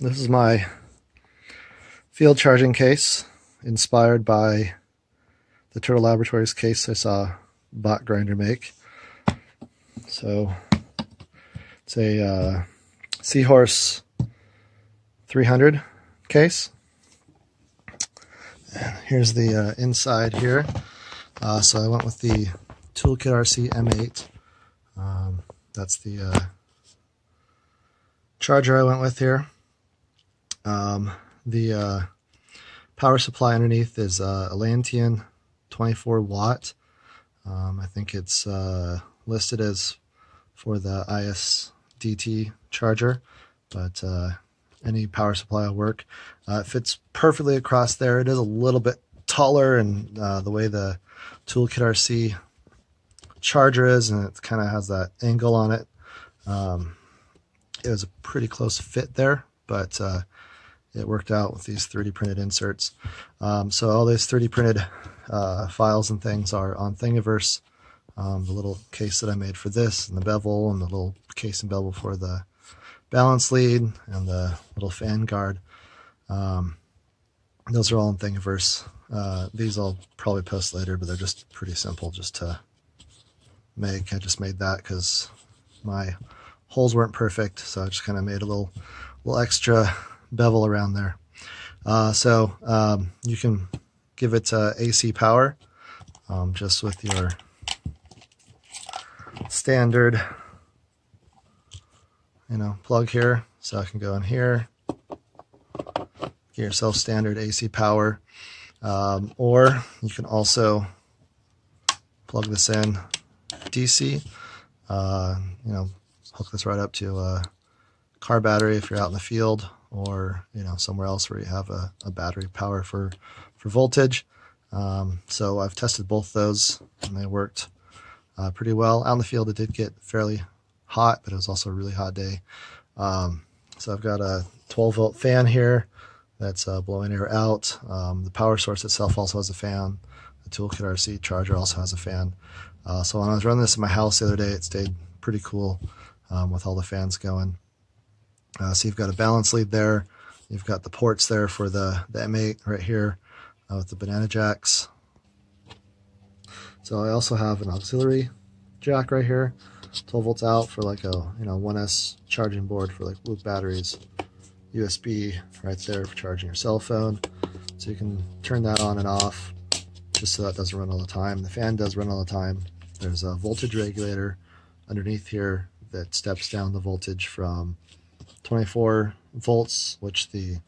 this is my field charging case inspired by the Turtle Laboratories case I saw Bot Grinder make. So it's a uh, Seahorse 300 case. And here's the uh, inside here. Uh, so I went with the Toolkit RC M8. Um, that's the uh, charger I went with here. Um, the uh, power supply underneath is uh, a Lantian 24 watt. Um, I think it's uh, listed as for the ISDT charger, but uh, any power supply will work. Uh, it fits perfectly across there. It is a little bit taller, and uh, the way the Toolkit RC charger is, and it kind of has that angle on it. Um, it was a pretty close fit there, but uh, it worked out with these 3D printed inserts. Um, so all these 3D printed uh, files and things are on Thingiverse. Um, the little case that I made for this, and the bevel, and the little case and bevel for the balance lead, and the little fan guard. Um, those are all in Thingiverse. Uh, these I'll probably post later, but they're just pretty simple just to make. I just made that because my holes weren't perfect, so I just kind of made a little, little extra bevel around there. Uh, so um, you can give it uh, AC power um, just with your standard, you know, plug here. So I can go in here, get yourself standard AC power, um, or you can also plug this in DC. Uh, you know, hook this right up to a car battery if you're out in the field or you know somewhere else where you have a, a battery power for for voltage. Um, so I've tested both those and they worked uh, pretty well. Out in the field, it did get fairly hot, but it was also a really hot day. Um, so I've got a 12 volt fan here that's uh, blowing air out. Um, the power source itself also has a fan. The Toolkit RC charger also has a fan. Uh, so when I was running this in my house the other day, it stayed pretty cool um, with all the fans going. Uh, so you've got a balance lead there. You've got the ports there for the, the M8 right here uh, with the banana jacks. So I also have an auxiliary jack right here, 12 volts out for like a you know 1S charging board for like whoop batteries. USB right there for charging your cell phone. So you can turn that on and off just so that doesn't run all the time. The fan does run all the time. There's a voltage regulator underneath here that steps down the voltage from 24 volts, which the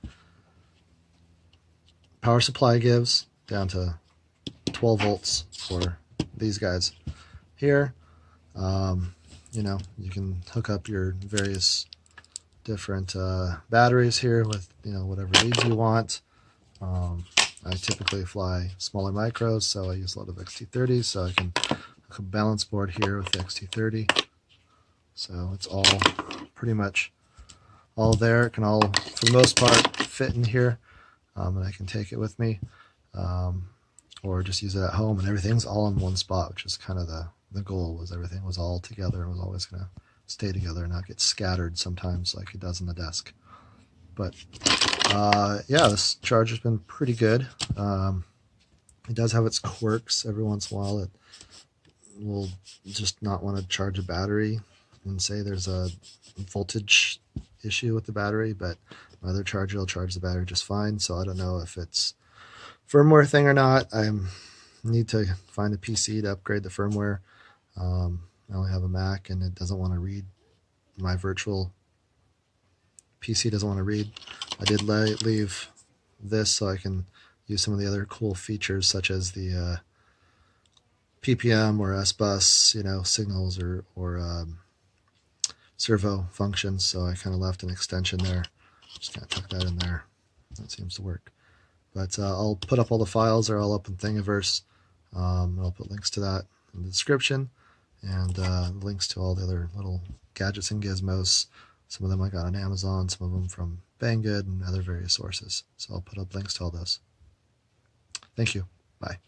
power supply gives, down to 12 volts for these guys here. Um, you know, you can hook up your various different uh, batteries here with, you know, whatever leads you want. Um, I typically fly smaller micros, so I use a lot of XT30s, so I can hook a balance board here with the XT30. So it's all pretty much all there. It can all, for the most part, fit in here. Um, and I can take it with me um, or just use it at home. And everything's all in one spot, which is kind of the, the goal was everything was all together and was always going to stay together and not get scattered sometimes like it does in the desk. But uh, yeah, this charger's been pretty good. Um, it does have its quirks. Every once in a while, it will just not want to charge a battery and say there's a voltage issue with the battery, but my other charger will charge the battery just fine. So I don't know if it's firmware thing or not. I need to find a PC to upgrade the firmware. Um, I only have a Mac and it doesn't want to read my virtual PC doesn't want to read. I did leave this so I can use some of the other cool features such as the uh, PPM or SBus, you know, signals or, or um, servo functions. So I kind of left an extension there. Just kind of tuck that in there. That seems to work. But uh, I'll put up all the files. They're all up in Thingiverse. Um, I'll put links to that in the description and uh, links to all the other little gadgets and gizmos. Some of them I got on Amazon, some of them from Banggood and other various sources. So I'll put up links to all those. Thank you. Bye.